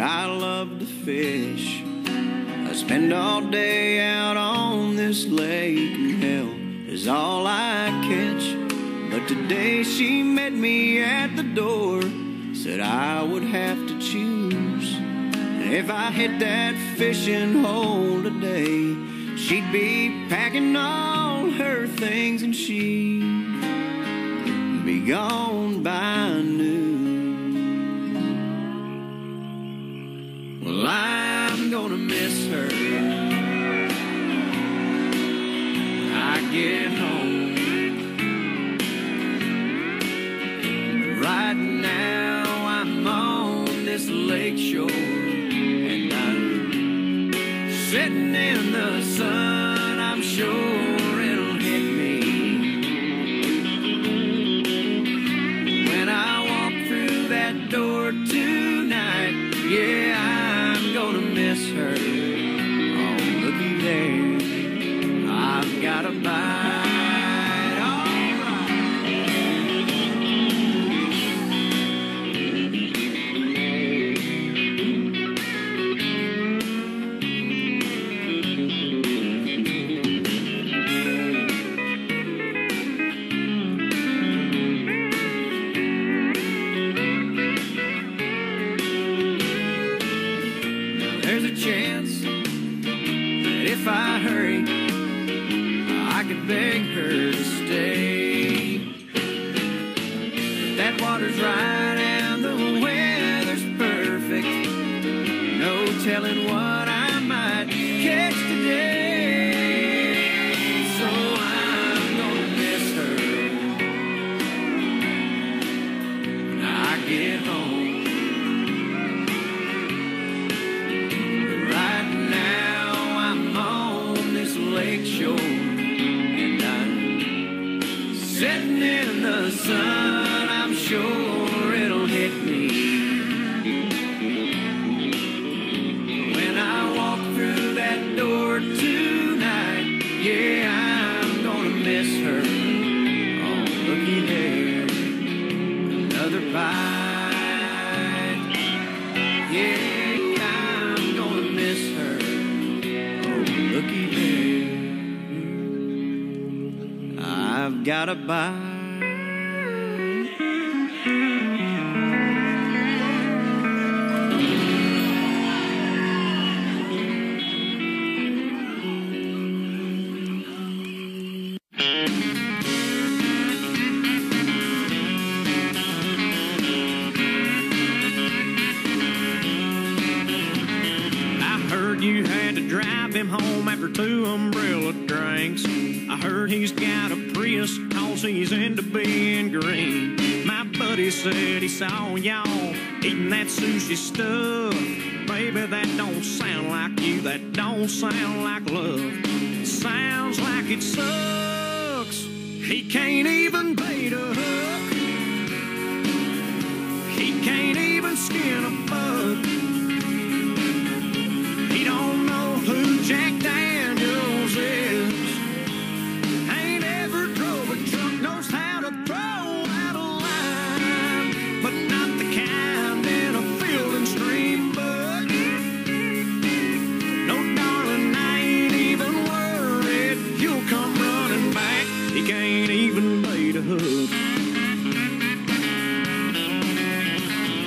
but I love to fish. I spend all day out on this lake, and hell is all I catch. But today she met me at the door, said I would have to choose. And if I hit that fishing hole today, she'd be packing all her things and she'd be gone by. I get home. Right now I'm on this lake shore and I'm sitting in the sun. I'm sure her. If I hurry, I could beg her to stay. That water's right and the weather's perfect. No telling what I might catch today. So I'm gonna miss her when I get home. Sitting in the sun. I'm sure it'll hit me when I walk through that door tonight. Yeah, I've got a bite. I heard you had to drive him home after two umbrella drinks. I heard he's got a Prius cause he's into being green. My buddy said he saw y'all eating that sushi stuff. Baby, that don't sound like you, that don't sound like love. Sounds like it sucks. He can't even bait a hook. He can't even skin a bug.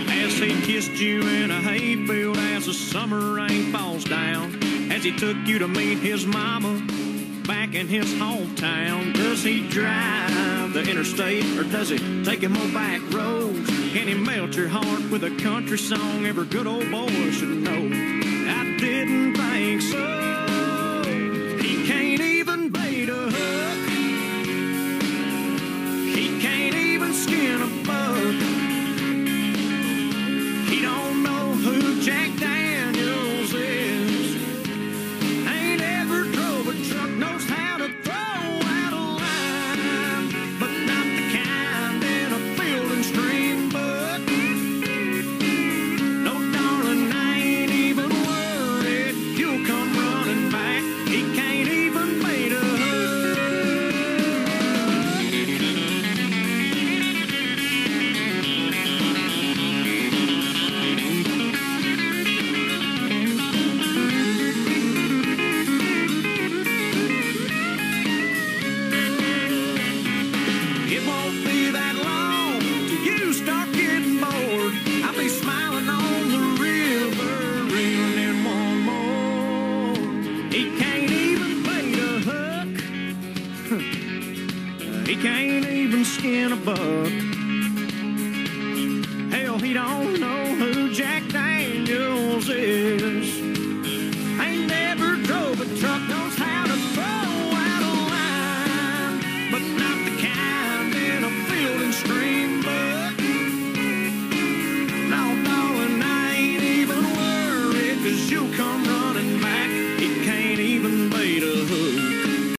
As he kissed you in a hayfield as the summer rain falls down. As he took you to meet his mama back in his hometown. Does he drive the interstate or does he take him on back roads? Can he melt your heart with a country song every good old boy should know? in a buck. Hell, he don't know who Jack Daniels is.